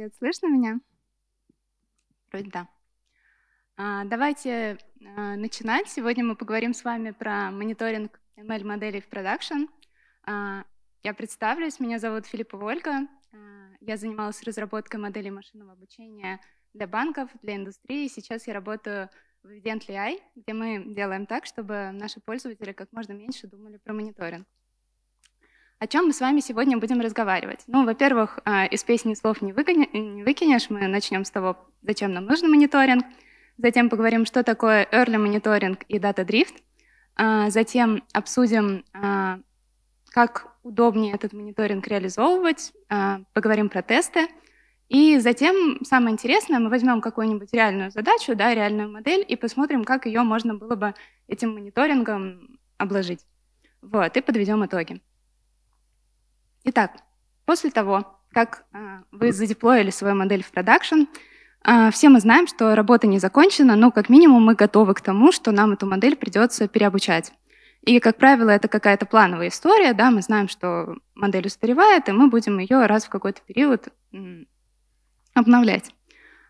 Привет, слышно меня? Вроде да. А, давайте а, начинать. Сегодня мы поговорим с вами про мониторинг ML-моделей в продакшн. А, я представлюсь, меня зовут Филиппа Вольга. А, я занималась разработкой моделей машинного обучения для банков, для индустрии. Сейчас я работаю в Evidently AI, где мы делаем так, чтобы наши пользователи как можно меньше думали про мониторинг. О чем мы с вами сегодня будем разговаривать? Ну, во-первых, а, из песни слов не, выкинешь. Мы начнем с того, зачем нам нужен мониторинг. Затем поговорим, что такое early мониторинг и data drift. А, затем обсудим, а, как удобнее этот мониторинг реализовывать. Поговорим про тесты. И затем, самое интересное, мы возьмем какую-нибудь реальную задачу, да, реальную модель, и посмотрим, как ее можно было бы этим мониторингом обложить. Вот, и подведем итоги. Итак, после того, как а, вы задеплоили свою модель в продакшн, а, все мы знаем, что работа не закончена, но как минимум мы готовы к тому, что нам эту модель придется переобучать. И, как правило, это какая-то плановая история, да, мы знаем, что модель устаревает, и мы будем ее раз в какой-то период обновлять.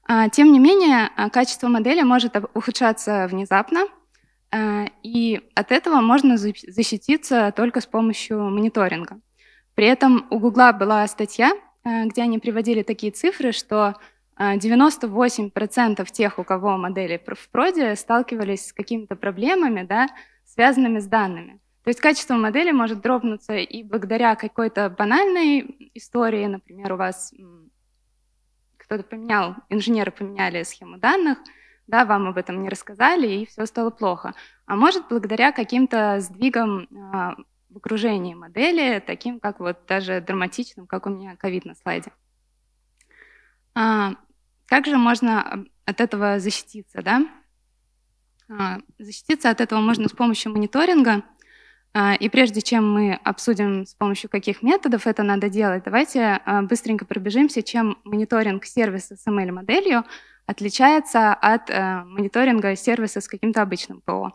А, тем не менее, качество модели может ухудшаться внезапно, и от этого можно защититься только с помощью мониторинга. При этом у Гугла была статья, э, где они приводили такие цифры, что 98% э, тех, у кого модели в проде, сталкивались с какими-то проблемами, да, связанными с данными. То есть качество модели может дропнуться и благодаря какой-то банальной истории, например, у вас кто-то поменял, инженеры поменяли схему данных, да, вам об этом не рассказали, и все стало плохо. А может, благодаря каким-то сдвигам а, в окружении модели, таким как вот даже драматичным, как у меня ковид на слайде. А, как же можно от этого защититься? Да? А, защититься от этого можно с помощью мониторинга. А, и прежде чем мы обсудим, с помощью каких методов это надо делать, давайте а, быстренько пробежимся, чем мониторинг сервиса с ML-моделью отличается от а, мониторинга сервиса с каким-то обычным ПО.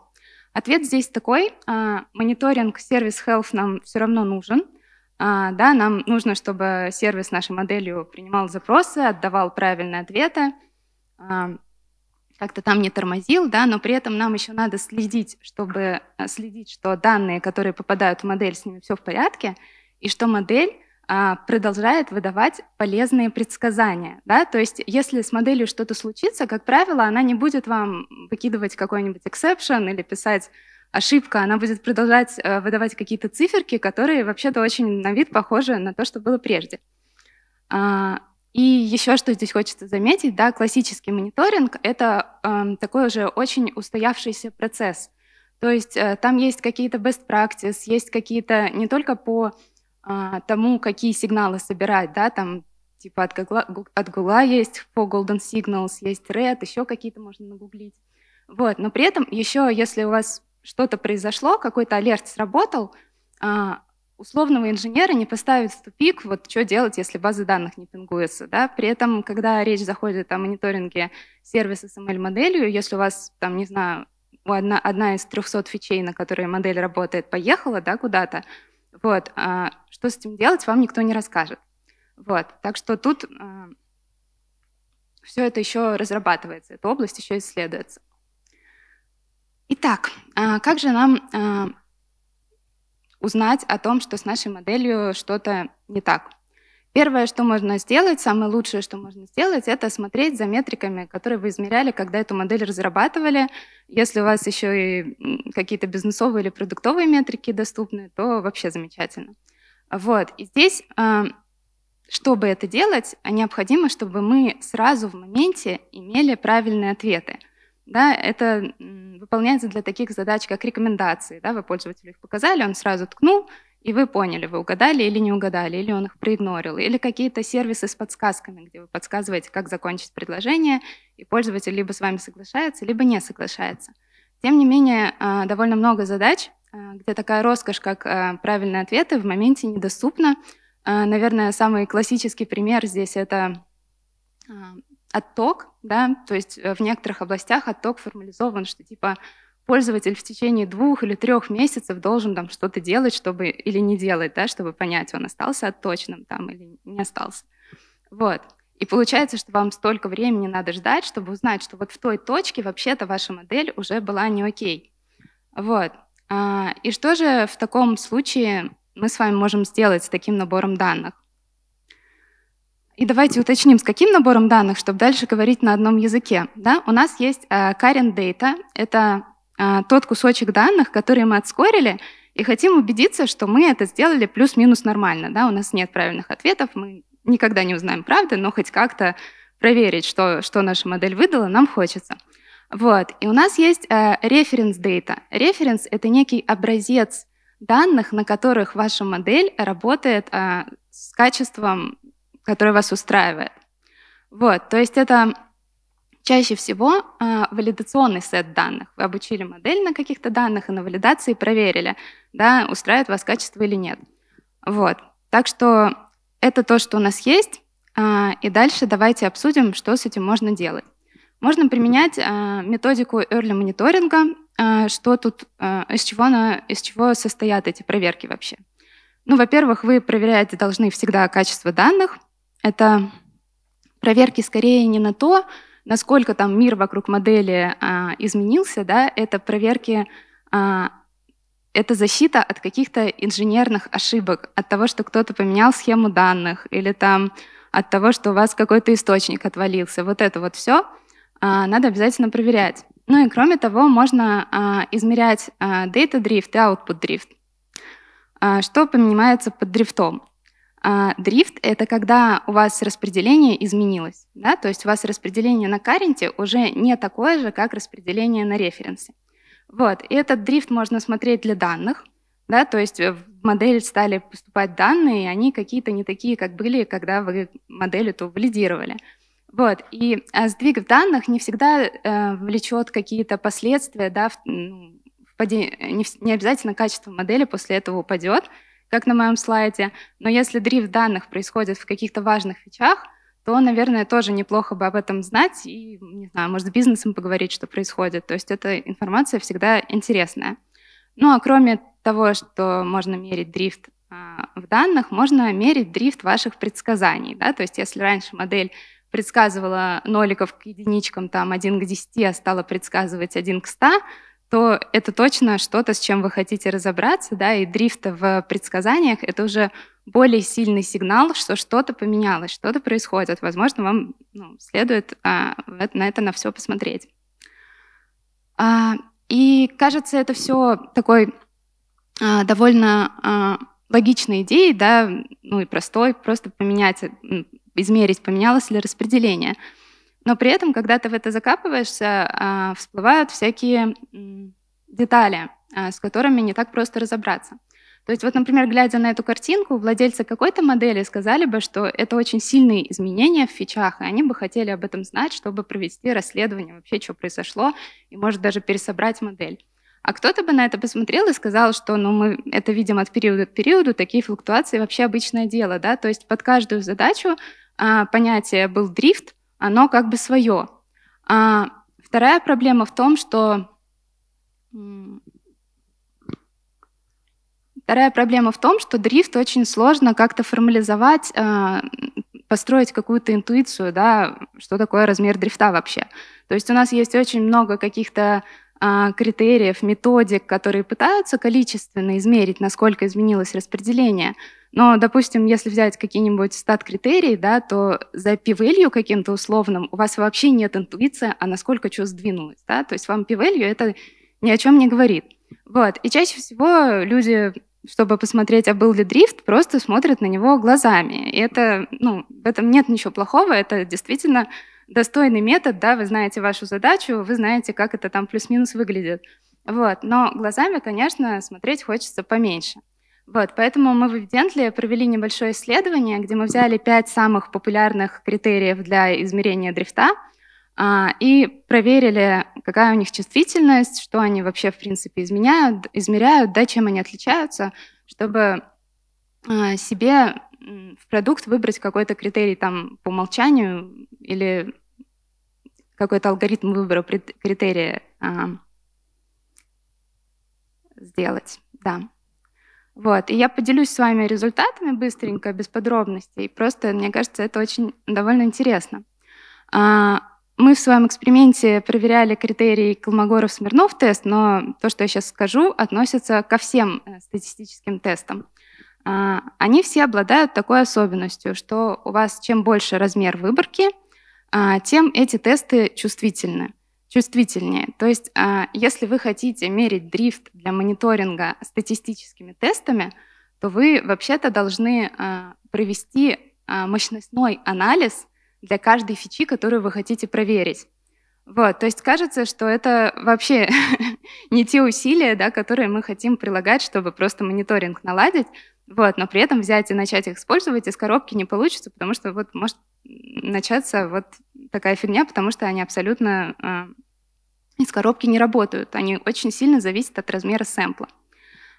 Ответ здесь такой. А, мониторинг сервис Health нам все равно нужен. А, да, нам нужно, чтобы сервис нашей моделью принимал запросы, отдавал правильные ответы, а, как-то там не тормозил, да, но при этом нам еще надо следить, чтобы следить, что данные, которые попадают в модель, с ними все в порядке, и что модель продолжает выдавать полезные предсказания. Да? То есть если с моделью что-то случится, как правило, она не будет вам выкидывать какой-нибудь exception или писать ошибка, она будет продолжать э, выдавать какие-то циферки, которые вообще-то очень на вид похожи на то, что было прежде. А, и еще что здесь хочется заметить, да, классический мониторинг — это э, такой уже очень устоявшийся процесс. То есть э, там есть какие-то best practice, есть какие-то не только по а, тому, какие сигналы собирать, да, там типа от Google, от Google есть по Golden Signals, есть Red, еще какие-то можно нагуглить. Вот, но при этом еще, если у вас что-то произошло, какой-то алерт сработал, а, условного инженера не поставить в тупик, вот что делать, если базы данных не пингуются. Да? При этом, когда речь заходит о мониторинге сервиса с ML-моделью, если у вас, там, не знаю, одна, одна из 300 фичей, на которой модель работает, поехала да, куда-то, вот, а что с этим делать, вам никто не расскажет. Вот, так что тут а, все это еще разрабатывается, эта область еще исследуется. Итак, а как же нам а, узнать о том, что с нашей моделью что-то не так? Первое, что можно сделать, самое лучшее, что можно сделать, это смотреть за метриками, которые вы измеряли, когда эту модель разрабатывали. Если у вас еще и какие-то бизнесовые или продуктовые метрики доступны, то вообще замечательно. Вот. И здесь, а, чтобы это делать, необходимо, чтобы мы сразу в моменте имели правильные ответы. Да, это выполняется для таких задач, как рекомендации. Да, вы пользователю их показали, он сразу ткнул, и вы поняли, вы угадали или не угадали, или он их проигнорил, или какие-то сервисы с подсказками, где вы подсказываете, как закончить предложение, и пользователь либо с вами соглашается, либо не соглашается. Тем не менее, а, довольно много задач, а, где такая роскошь, как а, правильные ответы, в моменте недоступна. Наверное, самый классический пример здесь это отток, да, то есть э, в некоторых областях отток формализован, что типа пользователь в течение двух или трех месяцев должен там что-то делать, чтобы или не делать, да, чтобы понять, он остался отточным там или не остался. Вот. И получается, что вам столько времени надо ждать, чтобы узнать, что вот в той точке вообще-то ваша модель уже была не окей. Вот. А, и что же в таком случае мы с вами можем сделать с таким набором данных? И давайте уточним, с каким набором данных, чтобы дальше говорить на одном языке. Да? У нас есть uh, current data, это тот кусочек данных, который мы отскорили, и хотим убедиться, что мы это сделали плюс-минус нормально. Да? У нас нет правильных ответов, мы никогда не узнаем правды, но хоть как-то проверить, что, что наша модель выдала, нам хочется. Вот. И у нас есть reference data. Reference — это некий образец данных, на которых ваша модель работает uh, с качеством который вас устраивает. Вот, то есть это чаще всего э, валидационный сет данных. Вы обучили модель на каких-то данных и на валидации проверили, да, устраивает вас качество или нет. Вот, так что это то, что у нас есть, э, и дальше давайте обсудим, что с этим можно делать. Можно применять э, методику early мониторинга, э, что тут, э, из, чего на, из чего состоят эти проверки вообще. Ну, во-первых, вы проверяете должны всегда качество данных, это проверки скорее не на то, насколько там мир вокруг модели а, изменился, да, это проверки, а, это защита от каких-то инженерных ошибок, от того, что кто-то поменял схему данных или там от того, что у вас какой-то источник отвалился. Вот это вот все а, надо обязательно проверять. Ну и кроме того, можно а, измерять а, data drift и output drift. А, что понимается под дрифтом? А, дрифт — это когда у вас распределение изменилось, да? то есть у вас распределение на каренте уже не такое же, как распределение на референсе. Вот. И этот дрифт можно смотреть для данных, да, то есть в модель стали поступать данные, и они какие-то не такие, как были, когда вы модель эту валидировали. Вот. И а, сдвиг в данных не всегда э, влечет какие-то последствия, да, в, ну, в не, не обязательно качество модели после этого упадет, как на моем слайде. Но если дрифт данных происходит в каких-то важных вещах, то, наверное, тоже неплохо бы об этом знать и, не знаю, может, с бизнесом поговорить, что происходит. То есть эта информация всегда интересная. Ну, а кроме того, что можно мерить дрифт а, в данных, можно мерить дрифт ваших предсказаний. Да? То есть если раньше модель предсказывала ноликов к единичкам, там 1 к 10, а стала предсказывать 1 к 100, то это точно что-то, с чем вы хотите разобраться, да, и дрифт в предсказаниях — это уже более сильный сигнал, что что-то поменялось, что-то происходит. Возможно, вам ну, следует а, на это на все посмотреть. А, и кажется, это все такой а, довольно а, логичной идеей, да, ну и простой, просто поменять, измерить, поменялось ли распределение — но при этом, когда ты в это закапываешься, а, всплывают всякие детали, а, с которыми не так просто разобраться. То есть вот, например, глядя на эту картинку, владельцы какой-то модели сказали бы, что это очень сильные изменения в фичах, и они бы хотели об этом знать, чтобы провести расследование вообще, что произошло, и, может, даже пересобрать модель. А кто-то бы на это посмотрел и сказал, что ну, мы это видим от периода к периоду, такие флуктуации вообще обычное дело. Да? То есть под каждую задачу а, понятие был дрифт, оно как бы свое. А вторая проблема в том, что Вторая проблема в том, что дрифт очень сложно как-то формализовать, а, построить какую-то интуицию, да, что такое размер дрифта вообще. То есть у нас есть очень много каких-то а, критериев, методик, которые пытаются количественно измерить, насколько изменилось распределение, но, допустим, если взять какие-нибудь стат-критерии, да, то за p каким-то условным у вас вообще нет интуиции, а насколько что сдвинулось. Да? То есть вам p это ни о чем не говорит. Вот. И чаще всего люди, чтобы посмотреть, а был ли дрифт, просто смотрят на него глазами. И это, ну, в этом нет ничего плохого, это действительно достойный метод, да, вы знаете вашу задачу, вы знаете, как это там плюс-минус выглядит. Вот. Но глазами, конечно, смотреть хочется поменьше. Вот, поэтому мы в Evidently провели небольшое исследование, где мы взяли пять самых популярных критериев для измерения дрифта а, и проверили, какая у них чувствительность, что они вообще, в принципе, изменяют, измеряют, да, чем они отличаются, чтобы а, себе в продукт выбрать какой-то критерий там по умолчанию или какой-то алгоритм выбора критерия а, сделать. Да. Вот. И я поделюсь с вами результатами быстренько, без подробностей. Просто, мне кажется, это очень довольно интересно. А, мы в своем эксперименте проверяли критерии Колмогоров-Смирнов тест, но то, что я сейчас скажу, относится ко всем э, статистическим тестам. А, они все обладают такой особенностью, что у вас чем больше размер выборки, а, тем эти тесты чувствительны, чувствительнее. То есть, а, если вы хотите мерить дрифт для мониторинга статистическими тестами, то вы вообще-то должны провести мощностной анализ для каждой фичи, которую вы хотите проверить. Вот, то есть кажется, что это вообще не те усилия, да, которые мы хотим прилагать, чтобы просто мониторинг наладить, вот, но при этом взять и начать их использовать из коробки не получится, потому что вот может начаться вот такая фигня, потому что они абсолютно из коробки не работают. Они очень сильно зависят от размера сэмпла.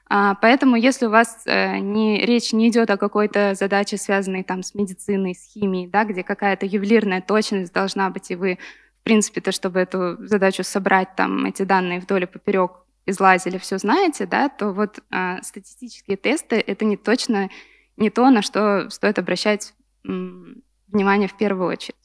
А, поэтому, если у вас э, не, речь не идет о какой-то задаче, связанной там, с медициной, с химией, да, где какая-то ювелирная точность должна быть, и вы, в принципе, то, чтобы эту задачу собрать, там, эти данные вдоль и поперек излазили, все знаете, да, то вот а, статистические тесты — это не точно не то, на что стоит обращать м, внимание в первую очередь.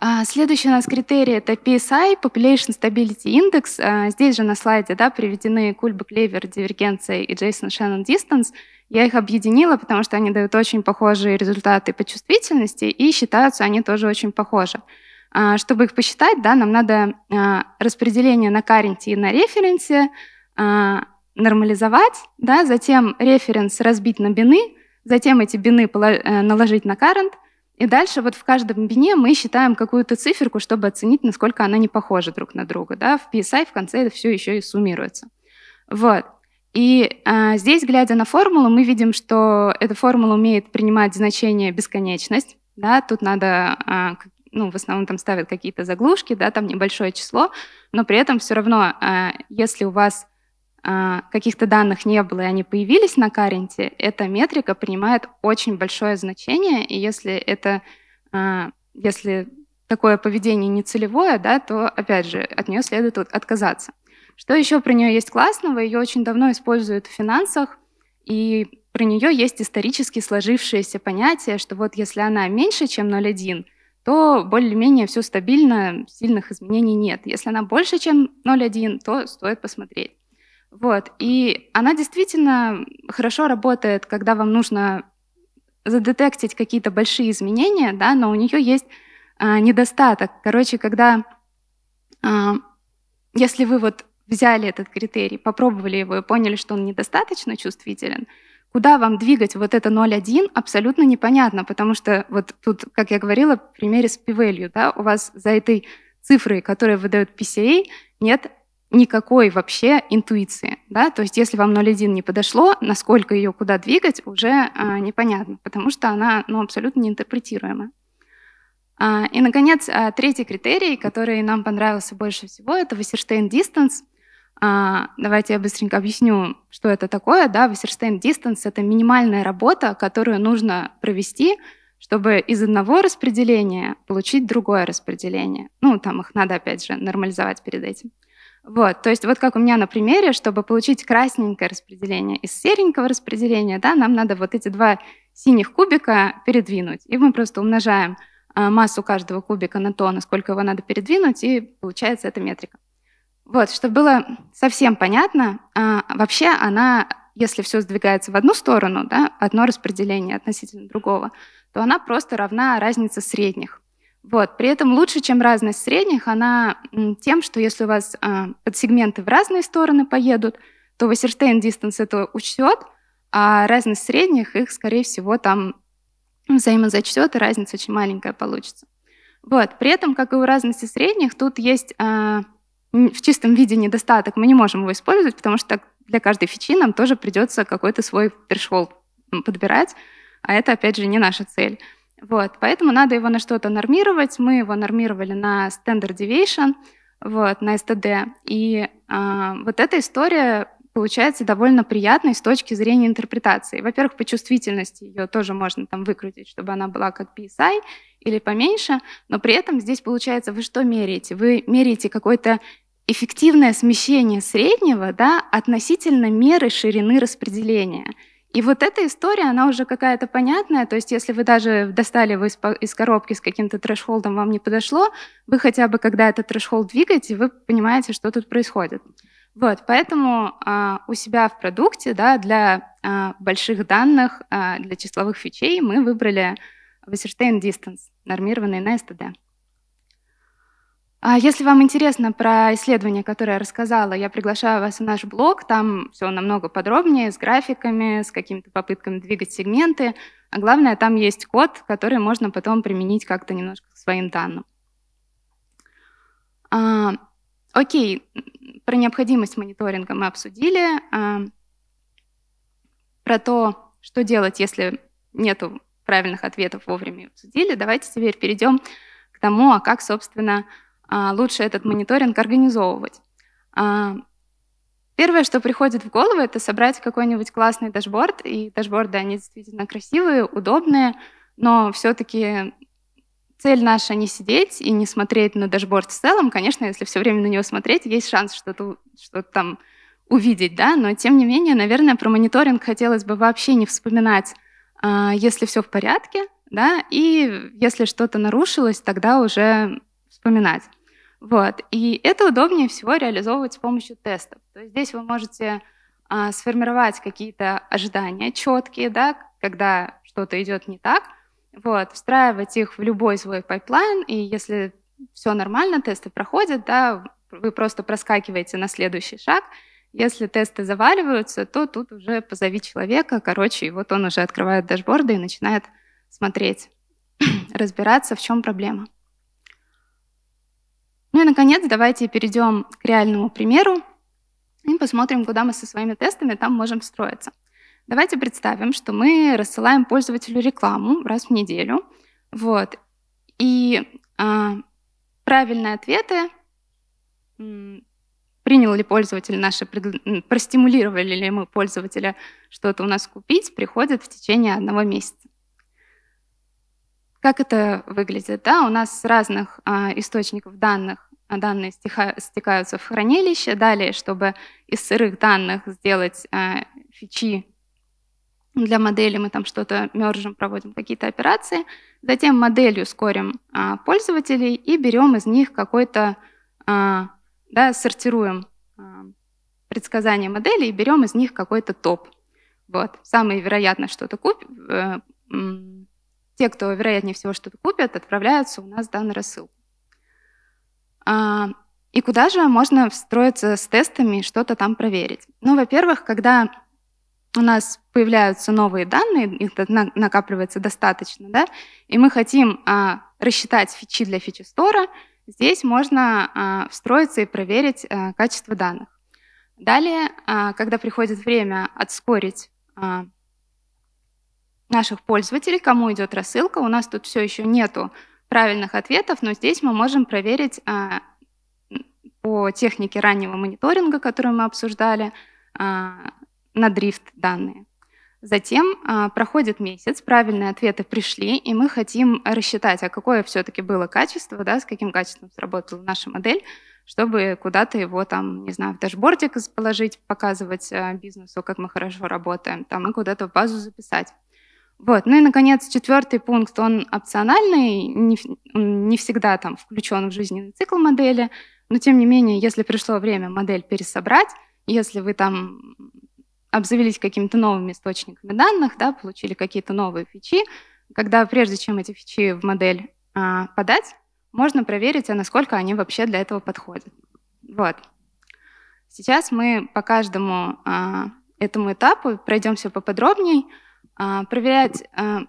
А, следующий у нас критерий — это PSI, Population Stability Index. А, здесь же на слайде да, приведены Кульба-Клевер, дивергенция и Джейсон Шеннон Distance. Я их объединила, потому что они дают очень похожие результаты по чувствительности, и считаются они тоже очень похожи. А, чтобы их посчитать, да, нам надо распределение на каренте и на референсе нормализовать, да, затем референс разбить на бины, затем эти бины э, наложить на current — и дальше вот в каждом бине мы считаем какую-то циферку, чтобы оценить, насколько она не похожа друг на друга. Да? В PSI в конце это все еще и суммируется. Вот. И а, здесь, глядя на формулу, мы видим, что эта формула умеет принимать значение бесконечность. Да? Тут надо, а, ну, в основном там ставят какие-то заглушки, да, там небольшое число, но при этом все равно, а, если у вас каких-то данных не было, и они появились на каренте, эта метрика принимает очень большое значение, и если это, а, если такое поведение не целевое, да, то, опять же, от нее следует отказаться. Что еще про нее есть классного? Ее очень давно используют в финансах, и про нее есть исторически сложившееся понятие, что вот если она меньше, чем 0,1, то более-менее все стабильно, сильных изменений нет. Если она больше, чем 0,1, то стоит посмотреть. Вот. И она действительно хорошо работает, когда вам нужно задетектить какие-то большие изменения, да, но у нее есть а, недостаток. Короче, когда а, если вы вот взяли этот критерий, попробовали его и поняли, что он недостаточно чувствителен, куда вам двигать вот это 0,1, абсолютно непонятно, потому что вот тут, как я говорила, в примере с p-value, да, у вас за этой цифрой, которая выдает PCA, нет никакой вообще интуиции. Да? То есть если вам 0,1 не подошло, насколько ее куда двигать, уже а, непонятно, потому что она ну, абсолютно неинтерпретируема. А, и, наконец, а, третий критерий, который нам понравился больше всего, это Wasserstein Distance. А, давайте я быстренько объясню, что это такое. Да? Wasserstein Distance — это минимальная работа, которую нужно провести, чтобы из одного распределения получить другое распределение. Ну, там их надо, опять же, нормализовать перед этим. Вот, то есть вот как у меня на примере, чтобы получить красненькое распределение из серенького распределения, да, нам надо вот эти два синих кубика передвинуть. И мы просто умножаем а, массу каждого кубика на то, насколько его надо передвинуть, и получается эта метрика. Вот, чтобы было совсем понятно, а, вообще она, если все сдвигается в одну сторону, да, одно распределение относительно другого, то она просто равна разнице средних. Вот. При этом лучше, чем разность средних, она тем, что если у вас а, подсегменты в разные стороны поедут, то Wasserstein distance это учтет, а разность средних их, скорее всего, там взаимозачтет, и разница очень маленькая получится. Вот. При этом, как и у разности средних, тут есть а, в чистом виде недостаток. Мы не можем его использовать, потому что для каждой фичи нам тоже придется какой-то свой threshold подбирать, а это, опять же, не наша цель. Вот, поэтому надо его на что-то нормировать. Мы его нормировали на Standard Deviation, вот, на STD. И э, вот эта история получается довольно приятной с точки зрения интерпретации. Во-первых, по чувствительности ее тоже можно там выкрутить, чтобы она была как PSI или поменьше, но при этом здесь получается, вы что меряете? Вы меряете какой-то эффективное смещение среднего да, относительно меры ширины распределения. И вот эта история, она уже какая-то понятная, то есть если вы даже достали из, из коробки с каким-то трэшхолдом, вам не подошло, вы хотя бы, когда этот трэшхолд двигаете, вы понимаете, что тут происходит. Вот, поэтому а, у себя в продукте да, для а, больших данных, а, для числовых фичей мы выбрали Wasserstein Distance, нормированный на STD. А если вам интересно про исследование, которое я рассказала, я приглашаю вас в наш блог. Там все намного подробнее, с графиками, с какими-то попытками двигать сегменты. А главное, там есть код, который можно потом применить как-то немножко к своим данным. А, окей, про необходимость мониторинга мы обсудили. А, про то, что делать, если нет правильных ответов вовремя обсудили. Давайте теперь перейдем к тому, а как, собственно, лучше этот мониторинг организовывать. А, первое, что приходит в голову, это собрать какой-нибудь классный дашборд, и дашборды, они действительно красивые, удобные, но все-таки цель наша не сидеть и не смотреть на дашборд в целом. Конечно, если все время на него смотреть, есть шанс что-то что там увидеть, да, но тем не менее, наверное, про мониторинг хотелось бы вообще не вспоминать, а, если все в порядке, да, и если что-то нарушилось, тогда уже вспоминать. Вот. И это удобнее всего реализовывать с помощью тестов. То есть здесь вы можете а, сформировать какие-то ожидания четкие, да, когда что-то идет не так, вот, встраивать их в любой свой пайплайн, и если все нормально, тесты проходят, да, вы просто проскакиваете на следующий шаг. Если тесты заваливаются, то тут уже позови человека, короче, и вот он уже открывает дашборды и начинает смотреть, разбираться, в чем проблема. Ну и, наконец, давайте перейдем к реальному примеру и посмотрим, куда мы со своими тестами там можем встроиться. Давайте представим, что мы рассылаем пользователю рекламу раз в неделю. Вот. И а, правильные ответы, принял ли пользователь наши, простимулировали ли мы пользователя что-то у нас купить, приходят в течение одного месяца. Как это выглядит? Да, у нас с разных а, источников данных а данные стекаются в хранилище. Далее, чтобы из сырых данных сделать э, фичи для модели, мы там что-то мержим, проводим какие-то операции. Затем моделью скорим э, пользователей и берем из них какой-то, э, да, сортируем э, предсказания модели и берем из них какой-то топ. Вот. Самые вероятно что-то купят, э, те, кто вероятнее всего что-то купят, отправляются у нас да, на рассылку. А, и куда же можно встроиться с тестами и что-то там проверить? Ну, во-первых, когда у нас появляются новые данные, их накапливается достаточно, да, и мы хотим а, рассчитать фичи для фичи стора, здесь можно а, встроиться и проверить а, качество данных. Далее, а, когда приходит время отскорить а, наших пользователей, кому идет рассылка, у нас тут все еще нету правильных ответов, но здесь мы можем проверить а, по технике раннего мониторинга, которую мы обсуждали, а, на дрифт данные. Затем а, проходит месяц, правильные ответы пришли, и мы хотим рассчитать, а какое все-таки было качество, да, с каким качеством сработала наша модель, чтобы куда-то его там, не знаю, в дашбордик положить, показывать а, бизнесу, как мы хорошо работаем, там, и куда-то в базу записать. Вот. Ну и, наконец, четвертый пункт, он опциональный, не, не всегда там включен в жизненный цикл модели, но тем не менее, если пришло время модель пересобрать, если вы там обзавелись какими-то новыми источниками данных, да, получили какие-то новые фичи, когда прежде чем эти фичи в модель а, подать, можно проверить, а насколько они вообще для этого подходят. Вот. Сейчас мы по каждому а, этому этапу пройдемся поподробнее. А, проверять... А,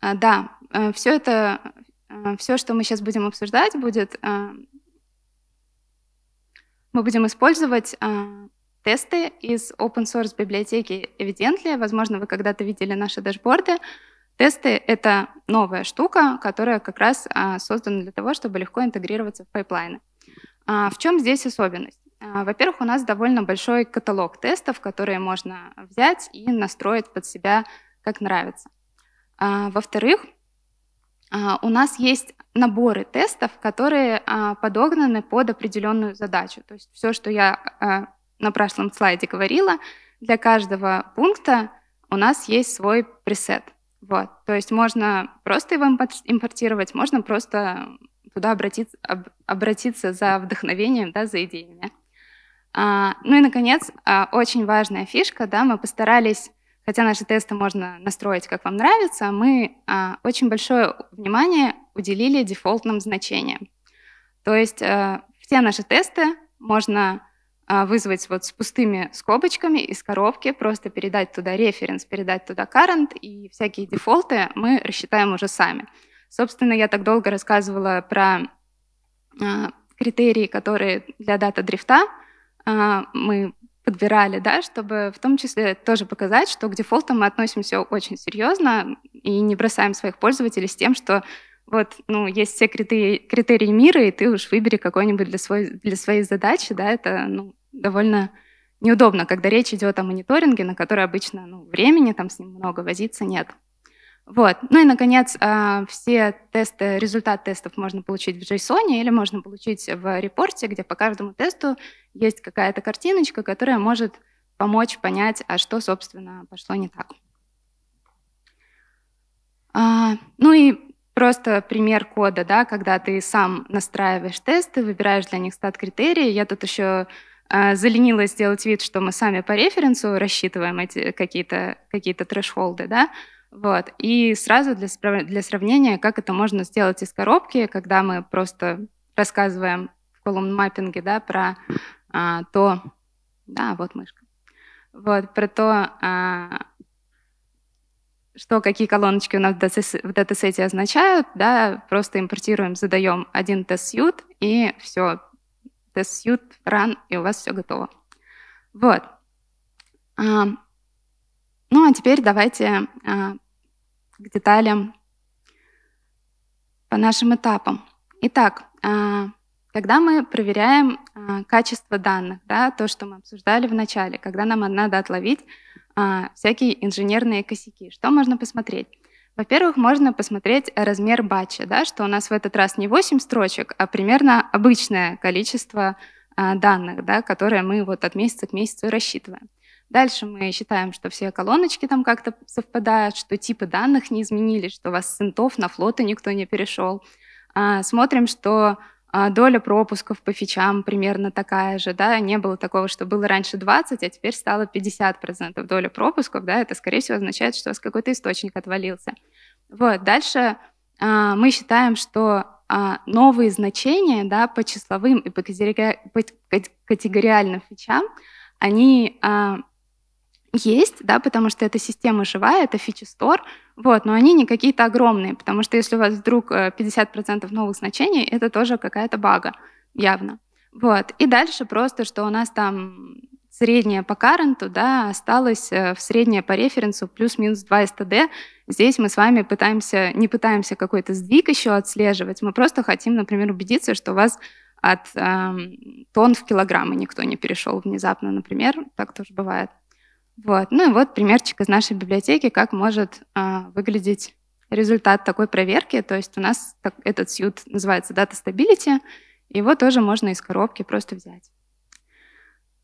а, да, все это, все, что мы сейчас будем обсуждать, будет... Мы будем использовать тесты из open source библиотеки Evidently. Возможно, вы когда-то видели наши дашборды. Тесты — это новая штука, которая как раз создана для того, чтобы легко интегрироваться в пайплайны. В чем здесь особенность? А, во-первых, у нас довольно большой каталог тестов, которые можно взять и настроить под себя как нравится. А, во-вторых, а, у нас есть наборы тестов, которые подогнаны под определенную задачу. То есть все, что я на прошлом слайде говорила, для каждого пункта у нас есть свой пресет. Вот. То есть можно просто его импортировать, можно просто туда обратиться, об, обратиться за вдохновением, да, за идеями. А, ну и, наконец, а, очень важная фишка, да, мы постарались, хотя наши тесты можно настроить, как вам нравится, мы а, очень большое внимание уделили дефолтным значениям. То есть а, все наши тесты можно а, вызвать вот с пустыми скобочками из коробки, просто передать туда референс, передать туда current, и всякие дефолты мы рассчитаем уже сами. Собственно, я так долго рассказывала про а, критерии, которые для дата-дрифта мы подбирали, да, чтобы в том числе тоже показать, что к дефолтам мы относимся очень серьезно и не бросаем своих пользователей с тем, что вот, ну, есть все критерии, критерии мира, и ты уж выбери какой-нибудь для, свой, для своей задачи, да, это, ну, довольно неудобно, когда речь идет о мониторинге, на который обычно ну, времени там с ним много возиться нет. Вот. Ну и, наконец, а, все тесты, результат тестов можно получить в JSON или можно получить в репорте, где по каждому тесту есть какая-то картиночка, которая может помочь понять, а что, собственно, пошло не так. А, ну и просто пример кода, да, когда ты сам настраиваешь тесты, выбираешь для них стат-критерии. Я тут еще а, заленилась сделать вид, что мы сами по референсу рассчитываем эти какие-то какие трэш-холды, да, вот. И сразу для, для сравнения, как это можно сделать из коробки, когда мы просто рассказываем в колумн маппинге да, про а, то, да, вот мышка, вот, про то, а, что какие колоночки у нас в датасете означают, да, просто импортируем, задаем один тест-сьют, и все, тест-сьют, run, и у вас все готово. Вот. А, ну а теперь давайте а, к деталям по нашим этапам. Итак, а, когда мы проверяем а, качество данных, да, то, что мы обсуждали в начале, когда нам надо отловить а, всякие инженерные косяки, что можно посмотреть? Во-первых, можно посмотреть размер батча, да, что у нас в этот раз не 8 строчек, а примерно обычное количество а, данных, да, которые мы вот от месяца к месяцу рассчитываем. Дальше мы считаем, что все колоночки там как-то совпадают, что типы данных не изменились, что у вас с интов на флоты никто не перешел. А, смотрим, что а, доля пропусков по фичам примерно такая же, да, не было такого, что было раньше 20, а теперь стало 50% доля пропусков, да, это, скорее всего, означает, что у вас какой-то источник отвалился. Вот, дальше а, мы считаем, что новые значения, да, по числовым и по категориальным фичам, они есть, да, потому что эта система живая, это фичи-стор, вот, но они не какие-то огромные, потому что если у вас вдруг 50% э, новых значений, это тоже какая-то бага, явно. Вот. И дальше просто, что у нас там среднее по карренту, да, осталось э, в среднее по референсу плюс-минус 2 STD. Здесь мы с вами пытаемся, не пытаемся какой-то сдвиг еще отслеживать, мы просто хотим, например, убедиться, что у вас от эм, тонн в килограммы никто не перешел внезапно, например, так тоже бывает. Вот. Ну и вот примерчик из нашей библиотеки, как может а, выглядеть результат такой проверки. То есть у нас так, этот сьют называется Data Stability, его тоже можно из коробки просто взять.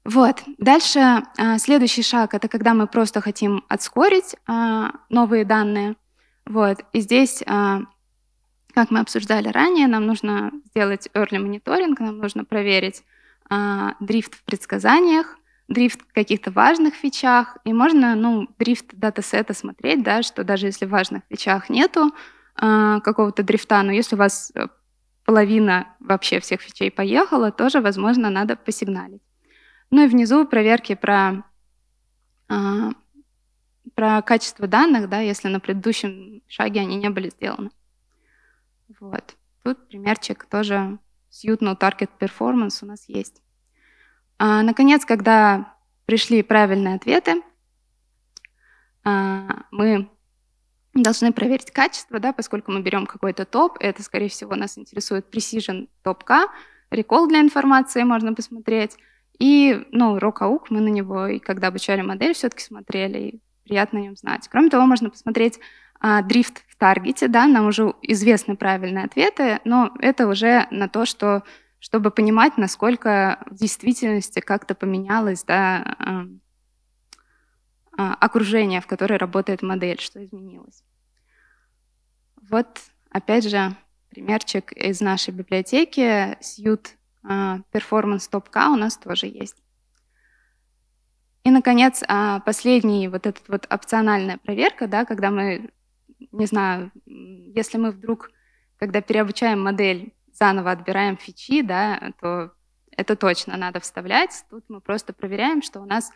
Вот. Дальше а, следующий шаг — это когда мы просто хотим отскорить а, новые данные. Вот. И здесь, а, как мы обсуждали ранее, нам нужно сделать early monitoring, нам нужно проверить а, дрифт в предсказаниях, дрифт в каких-то важных фичах, и можно, ну, дрифт датасета смотреть, да, что даже если в важных фичах нету э, какого-то дрифта, но если у вас э, половина вообще всех фичей поехала, тоже, возможно, надо посигналить. Ну и внизу проверки про, э, про качество данных, да, если на предыдущем шаге они не были сделаны. Вот. Тут примерчик тоже Suite No Target Performance у нас есть. А, наконец, когда пришли правильные ответы, а, мы должны проверить качество, да, поскольку мы берем какой-то топ, это, скорее всего, нас интересует Precision топ-К, Recall для информации можно посмотреть, и, ну, Рокаук, мы на него, и когда обучали модель, все-таки смотрели, и приятно о нем знать. Кроме того, можно посмотреть а, дрифт в таргете, да, нам уже известны правильные ответы, но это уже на то, что чтобы понимать, насколько в действительности как-то поменялось да, а, а, окружение, в которое работает модель, что изменилось. Вот, опять же, примерчик из нашей библиотеки, Suite Performance Top K у нас тоже есть. И, наконец, а, последний вот этот вот опциональная проверка, да, когда мы, не знаю, если мы вдруг, когда переобучаем модель, заново отбираем фичи, да, то это точно надо вставлять. Тут мы просто проверяем, что у нас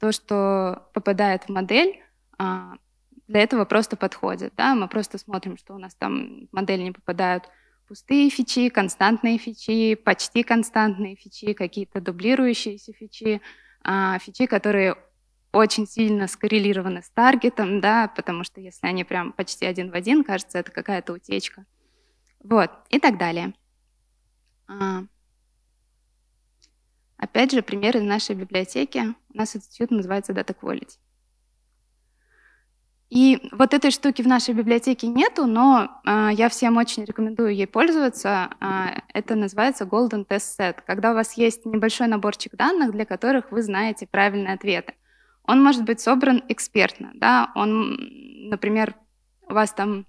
то, что попадает в модель, а, для этого просто подходит. Да? Мы просто смотрим, что у нас там в модель не попадают пустые фичи, константные фичи, почти константные фичи, какие-то дублирующиеся фичи, а, фичи, которые очень сильно скоррелированы с таргетом, да, потому что если они прям почти один в один, кажется, это какая-то утечка. Вот, и так далее. А, опять же, пример из нашей библиотеки. У нас институт называется Data Quality. И вот этой штуки в нашей библиотеке нету, но э, я всем очень рекомендую ей пользоваться. Э, это называется Golden Test Set, когда у вас есть небольшой наборчик данных, для которых вы знаете правильные ответы. Он может быть собран экспертно, да, он, например, у вас там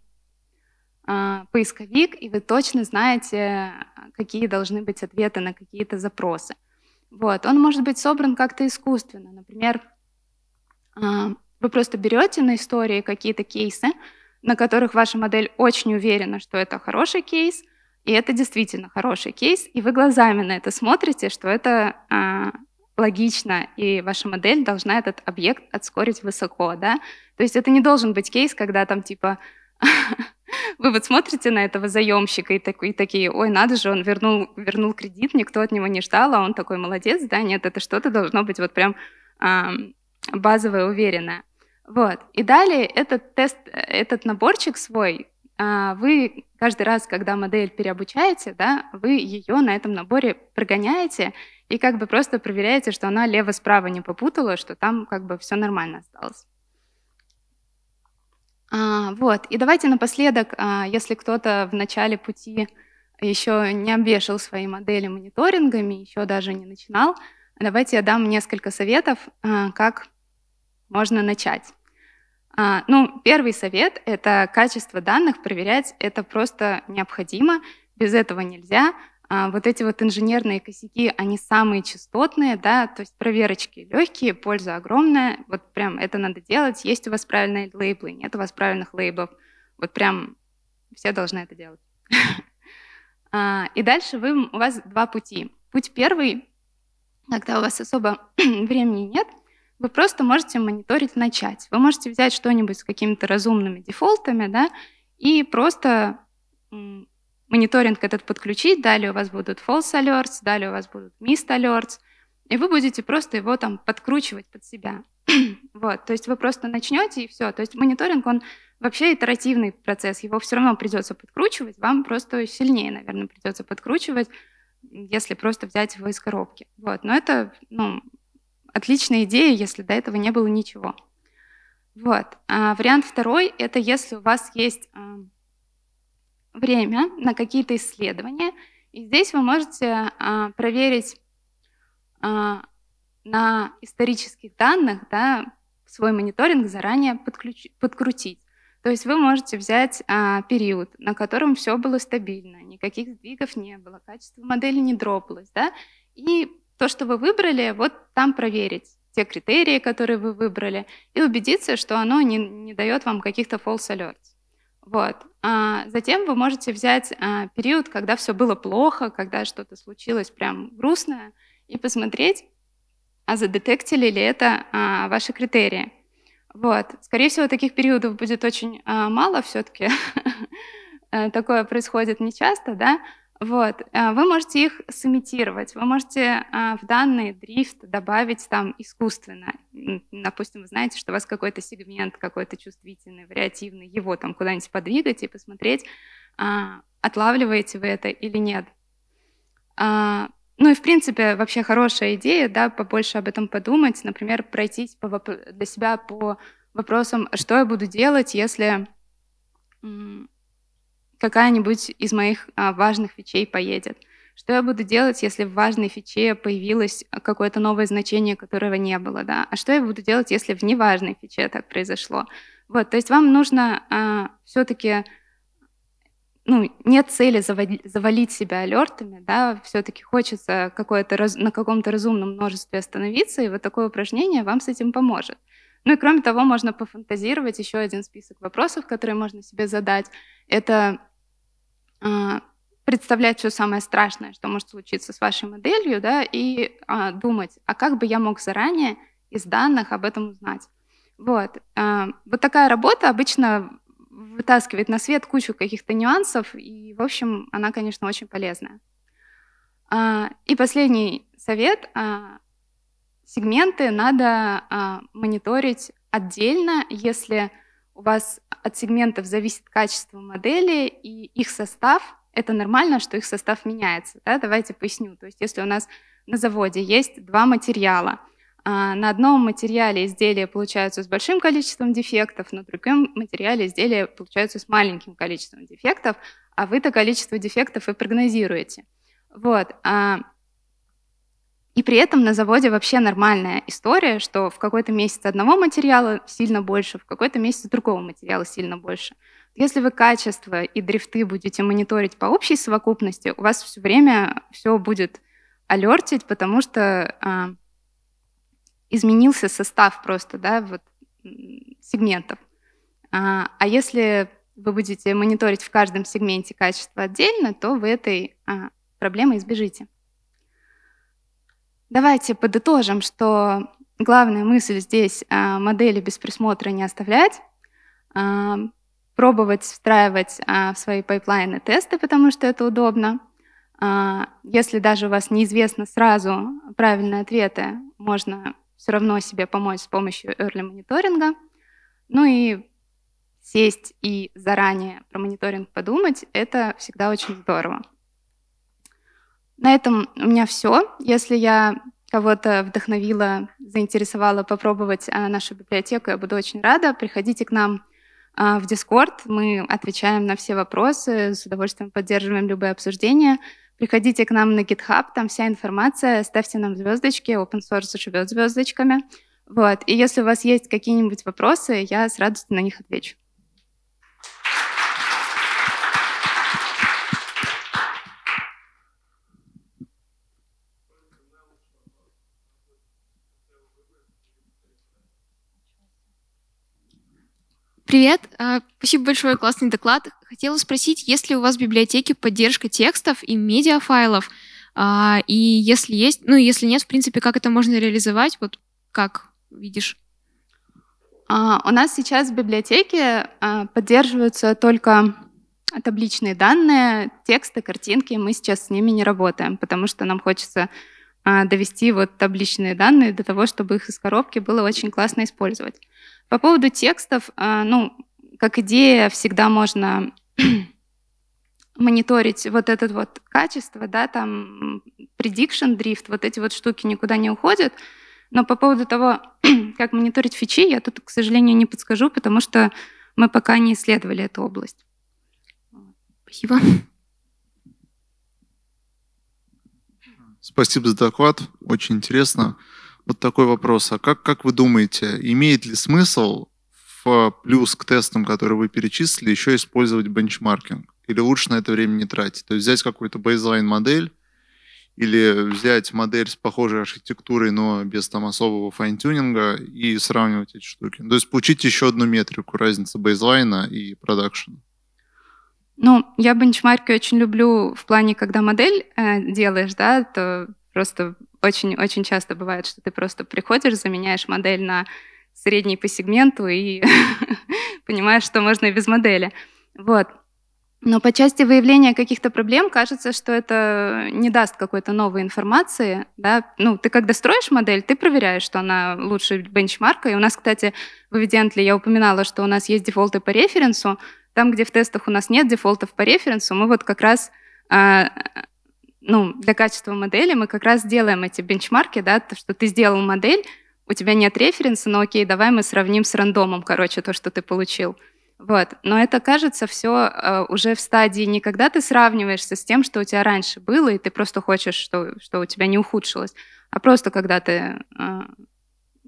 поисковик, и вы точно знаете, какие должны быть ответы на какие-то запросы. Вот. Он может быть собран как-то искусственно, например, вы просто берете на истории какие-то кейсы, на которых ваша модель очень уверена, что это хороший кейс, и это действительно хороший кейс, и вы глазами на это смотрите, что это а, логично, и ваша модель должна этот объект отскорить высоко, да. То есть это не должен быть кейс, когда там типа вы вот смотрите на этого заемщика и, такой, и такие, ой, надо же, он вернул, вернул кредит, никто от него не ждал, а он такой молодец, да, нет, это что-то должно быть вот прям а, базовое, уверенное. Вот. И далее этот тест, этот наборчик свой, а, вы каждый раз, когда модель переобучаете, да, вы ее на этом наборе прогоняете и как бы просто проверяете, что она лево-справа не попутала, что там как бы все нормально осталось. А, вот. И давайте напоследок, а, если кто-то в начале пути еще не обвешал свои модели мониторингами, еще даже не начинал, давайте я дам несколько советов, как можно начать. А, ну, первый совет — это качество данных проверять. Это просто необходимо. Без этого нельзя. А, вот эти вот инженерные косяки, они самые частотные, да, то есть проверочки легкие, польза огромная. Вот прям это надо делать. Есть у вас правильные лейблы, нет у вас правильных лейблов. Вот прям все должны это делать. А, и дальше вы, у вас два пути. Путь первый, когда у вас особо времени нет — вы просто можете мониторить начать. Вы можете взять что-нибудь с какими-то разумными дефолтами, да, и просто мониторинг этот подключить, далее у вас будут false alerts, далее у вас будут missed alerts, и вы будете просто его там подкручивать под себя. вот, то есть вы просто начнете и все. То есть мониторинг, он вообще итеративный процесс, его все равно придется подкручивать, вам просто сильнее, наверное, придется подкручивать, если просто взять его из коробки. Вот, но это, ну, отличная идея, если до этого не было ничего. Вот. А вариант второй — это если у вас есть а, время на какие-то исследования, и здесь вы можете а, проверить а, на исторических данных да, свой мониторинг заранее подключ... подкрутить. То есть вы можете взять а, период, на котором все было стабильно, никаких сдвигов не было, качество модели не дропалось, да, и то, что вы выбрали, вот там проверить те критерии, которые вы выбрали, и убедиться, что оно не, не дает вам каких-то false alerts. Вот. А затем вы можете взять а, период, когда все было плохо, когда что-то случилось прям грустное, и посмотреть, а задетектили ли это а, ваши критерии. Вот. Скорее всего, таких периодов будет очень мало все-таки. Такое происходит нечасто, да, вот. Э, вы можете их сымитировать. Вы можете э, в данный дрифт добавить там искусственно. Допустим, вы знаете, что у вас какой-то сегмент, какой-то чувствительный, вариативный, его там куда-нибудь подвигать и посмотреть, а, отлавливаете вы это или нет. Ну и, в принципе, вообще хорошая идея, да, побольше об этом подумать, например, пройтись по, для себя по вопросам, что я буду делать, если какая-нибудь из моих а, важных фичей поедет. Что я буду делать, если в важной фиче появилось какое-то новое значение, которого не было, да? А что я буду делать, если в неважной фиче так произошло? Вот, то есть вам нужно а, все-таки, ну, нет цели завалить, завалить себя алертами, да, все-таки хочется какое-то раз, на каком-то разумном множестве остановиться, и вот такое упражнение вам с этим поможет. Ну и кроме того, можно пофантазировать еще один список вопросов, которые можно себе задать. Это э, представлять все самое страшное, что может случиться с вашей моделью, да, и э, думать, а как бы я мог заранее из данных об этом узнать. Вот. Э, вот такая работа обычно вытаскивает на свет кучу каких-то нюансов, и, в общем, она, конечно, очень полезная. И последний совет сегменты надо а, мониторить отдельно, если у вас от сегментов зависит качество модели и их состав, это нормально, что их состав меняется. Да? Давайте поясню. То есть если у нас на заводе есть два материала, а, на одном материале изделия получаются с большим количеством дефектов, на другом материале изделия получаются с маленьким количеством дефектов, а вы это количество дефектов и прогнозируете. Вот. А, и при этом на заводе вообще нормальная история, что в какой-то месяц одного материала сильно больше, в какой-то месяц другого материала сильно больше. Если вы качество и дрифты будете мониторить по общей совокупности, у вас все время все будет алертить, потому что а, изменился состав просто, да, вот сегментов. А, а если вы будете мониторить в каждом сегменте качество отдельно, то вы этой а, проблемы избежите. Давайте подытожим, что главная мысль здесь а, модели без присмотра не оставлять, а, пробовать встраивать а, в свои пайплайны тесты, потому что это удобно. Если даже у вас неизвестно сразу правильные ответы, можно все равно себе помочь с помощью early мониторинга. Ну и сесть и заранее про мониторинг подумать, это всегда очень здорово. На этом у меня все. Если я кого-то вдохновила, заинтересовала попробовать а, нашу библиотеку, я буду очень рада. Приходите к нам а, в Discord, мы отвечаем на все вопросы, с удовольствием поддерживаем любые обсуждения. Приходите к нам на GitHub, там вся информация, ставьте нам звездочки, open source живет звездочками. Вот. И если у вас есть какие-нибудь вопросы, я с радостью на них отвечу. Привет, а, спасибо большое, классный доклад. Хотела спросить, есть ли у вас в библиотеке поддержка текстов и медиафайлов? А, и если есть, ну если нет, в принципе, как это можно реализовать? Вот как видишь? А, у нас сейчас в библиотеке поддерживаются только табличные данные, тексты, картинки. Мы сейчас с ними не работаем, потому что нам хочется довести вот табличные данные до того, чтобы их из коробки было очень классно использовать. По поводу текстов, а, ну, как идея всегда можно мониторить вот это вот качество, да, там prediction drift, вот эти вот штуки никуда не уходят. Но по поводу того, как мониторить фичи, я тут, к сожалению, не подскажу, потому что мы пока не исследовали эту область. Спасибо. Спасибо за доклад, очень интересно. Вот такой вопрос. А как, как вы думаете, имеет ли смысл в плюс к тестам, которые вы перечислили, еще использовать бенчмаркинг? Или лучше на это время не тратить? То есть взять какую-то бейзлайн модель или взять модель с похожей архитектурой, но без там особого файн-тюнинга и сравнивать эти штуки. То есть получить еще одну метрику, разницы бейзлайна и продакшена. Ну, я бенчмарки очень люблю в плане, когда модель э, делаешь, да, то просто очень-очень часто бывает, что ты просто приходишь, заменяешь модель на средний по сегменту и понимаешь, что можно и без модели. Вот. Но по части выявления каких-то проблем кажется, что это не даст какой-то новой информации. Да? Ну, ты когда строишь модель, ты проверяешь, что она лучше бенчмарка. И у нас, кстати, в Evidently я упоминала, что у нас есть дефолты по референсу. Там, где в тестах у нас нет дефолтов по референсу, мы вот как раз а, ну, для качества модели мы как раз делаем эти бенчмарки, да, то, что ты сделал модель, у тебя нет референса, но окей, давай мы сравним с рандомом, короче, то, что ты получил. Вот. Но это кажется все э, уже в стадии не когда ты сравниваешься с тем, что у тебя раньше было, и ты просто хочешь, что, что у тебя не ухудшилось, а просто когда ты э,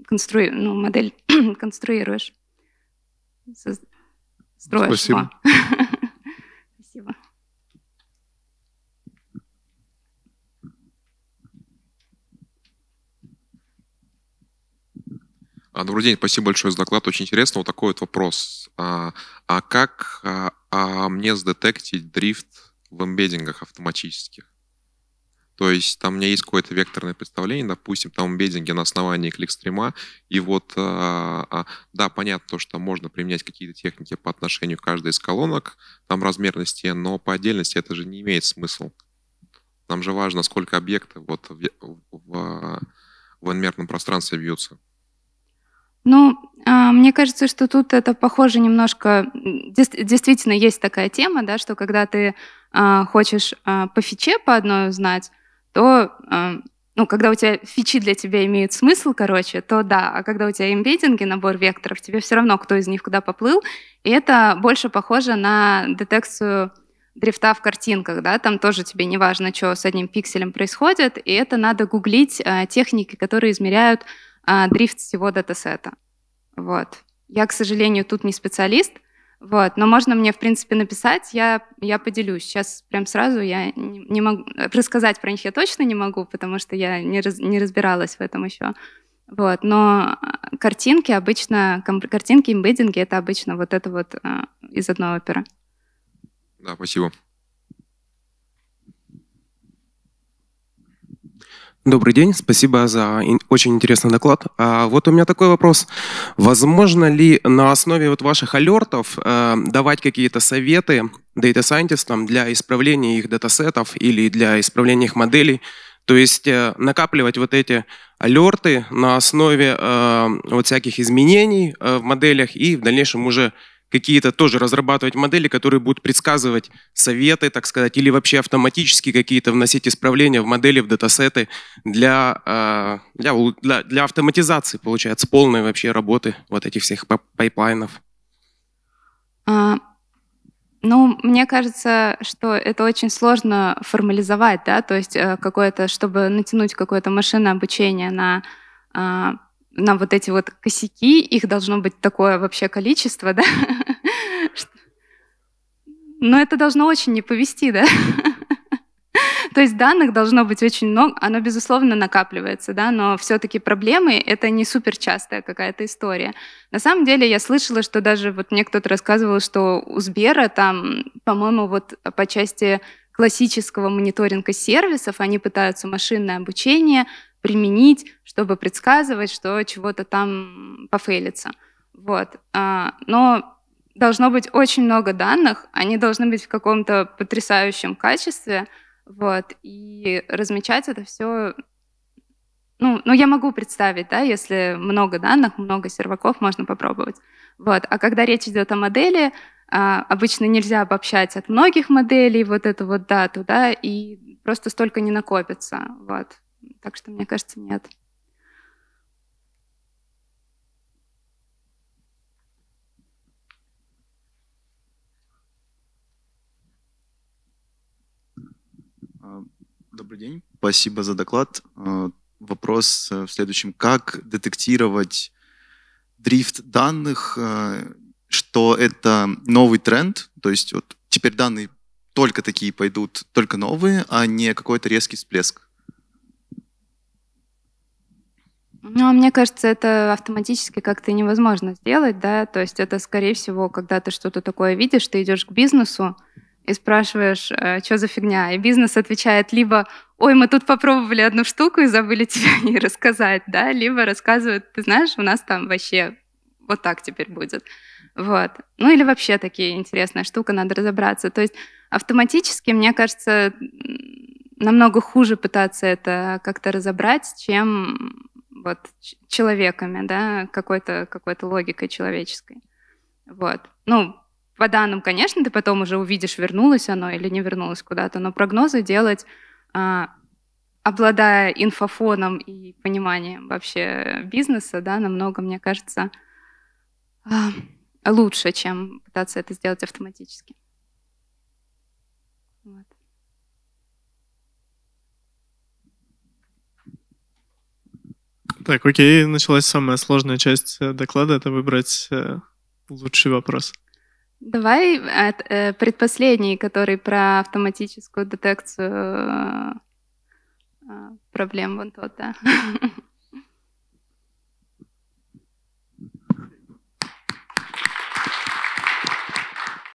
конструи... ну, модель конструируешь. Строишь. Спасибо. Спасибо. А, добрый день, спасибо большое за доклад, очень интересно. Вот такой вот вопрос. А, а как а, а мне сдетектить дрифт в эмбеддингах автоматических? То есть там у меня есть какое-то векторное представление, допустим, там эмбеддинги на основании кликстрима, и вот, а, а, да, понятно то, что можно применять какие-то техники по отношению к каждой из колонок, там размерности, но по отдельности это же не имеет смысла. Нам же важно, сколько объектов вот в, в, в n пространстве бьются. Ну, а, мне кажется, что тут это похоже немножко... Действительно, есть такая тема, да, что когда ты а, хочешь а, по фиче по одной узнать, то ну, когда у тебя фичи для тебя имеют смысл, короче, то да, а когда у тебя эмбеддинги, набор векторов, тебе все равно, кто из них куда поплыл, и это больше похоже на детекцию дрифта в картинках, да, там тоже тебе не важно, что с одним пикселем происходит, и это надо гуглить техники, которые измеряют а, дрифт всего датасета. Вот. Я, к сожалению, тут не специалист, вот, но можно мне, в принципе, написать, я, я поделюсь. Сейчас прям сразу я не, не могу... Рассказать про них я точно не могу, потому что я не, раз, не разбиралась в этом еще. Вот, но картинки обычно, картинки, имбеддинги — это обычно вот это вот а, из одной оперы. Да, спасибо. Добрый день, спасибо за очень интересный доклад. А вот у меня такой вопрос. Возможно ли на основе вот ваших алертов э, давать какие-то советы дата-сайентистам для исправления их датасетов или для исправления их моделей? То есть э, накапливать вот эти алерты на основе э, вот всяких изменений в моделях и в дальнейшем уже какие-то тоже разрабатывать модели, которые будут предсказывать советы, так сказать, или вообще автоматически какие-то вносить исправления в модели, в датасеты для, э, для, для, для автоматизации, получается, полной вообще работы вот этих всех пайплайнов. А, ну, мне кажется, что это очень сложно формализовать, да, то есть э, какое-то, чтобы натянуть какое-то машинное обучение на а, на вот эти вот косяки, их должно быть такое вообще количество, да? Но это должно очень не повести, да? То есть данных должно быть очень много, оно, безусловно, накапливается, да, но все-таки проблемы — это не суперчастая какая-то история. На самом деле я слышала, что даже вот мне кто-то рассказывал, что у Сбера там, по-моему, вот по части классического мониторинга сервисов они пытаются машинное обучение применить, чтобы предсказывать, что чего-то там пофейлится. Вот. А, но должно быть очень много данных, они должны быть в каком-то потрясающем качестве, вот, и размечать это все ну, ну, я могу представить, да, если много данных, много серваков, можно попробовать. Вот. А когда речь идет о модели, а, обычно нельзя обобщать от многих моделей вот эту вот дату, да, и просто столько не накопится. Вот. Так что, мне кажется, нет. А, добрый день, спасибо за доклад. А, вопрос э, в следующем. Как детектировать дрифт данных, э, что это новый тренд, то есть вот теперь данные только такие пойдут, только новые, а не какой-то резкий всплеск? Ну, мне кажется, это автоматически как-то невозможно сделать, да, то есть это, скорее всего, когда ты что-то такое видишь, ты идешь к бизнесу и спрашиваешь, э, что за фигня, и бизнес отвечает либо, ой, мы тут попробовали одну штуку и забыли тебе не рассказать, да, либо рассказывают, ты знаешь, у нас там вообще вот так теперь будет. Вот. Ну или вообще такие интересная штука, надо разобраться. То есть автоматически, мне кажется, намного хуже пытаться это как-то разобрать, чем вот человеками, да, какой-то какой логикой человеческой. Вот. Ну, по данным, конечно, ты потом уже увидишь, вернулось оно или не вернулось куда-то, но прогнозы делать, а, обладая инфофоном и пониманием вообще бизнеса, да, намного, мне кажется, а, лучше, чем пытаться это сделать автоматически. Так, окей, началась самая сложная часть э, доклада, это выбрать э, лучший вопрос. Давай э, предпоследний, который про автоматическую детекцию проблем, вон тот, да.